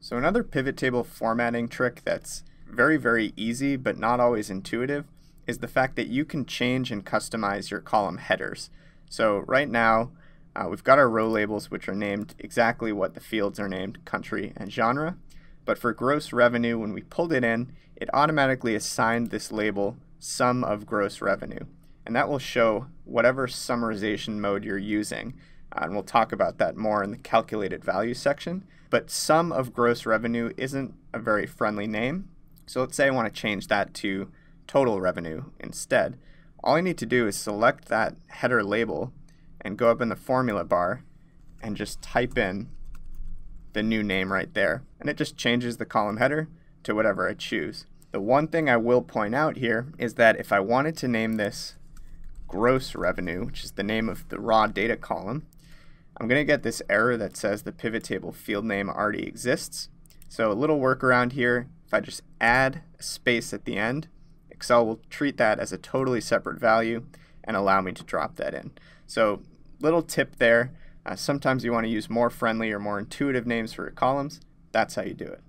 So another pivot table formatting trick that's very, very easy but not always intuitive is the fact that you can change and customize your column headers. So right now, uh, we've got our row labels which are named exactly what the fields are named, country and genre. But for gross revenue, when we pulled it in, it automatically assigned this label sum of gross revenue. And that will show whatever summarization mode you're using. Uh, and we'll talk about that more in the calculated value section. But sum of gross revenue isn't a very friendly name. So let's say I want to change that to total revenue instead. All I need to do is select that header label and go up in the formula bar and just type in the new name right there. And it just changes the column header to whatever I choose. The one thing I will point out here is that if I wanted to name this gross revenue, which is the name of the raw data column, I'm going to get this error that says the pivot table field name already exists. So a little workaround here, if I just add a space at the end, Excel will treat that as a totally separate value and allow me to drop that in. So little tip there, uh, sometimes you want to use more friendly or more intuitive names for your columns. That's how you do it.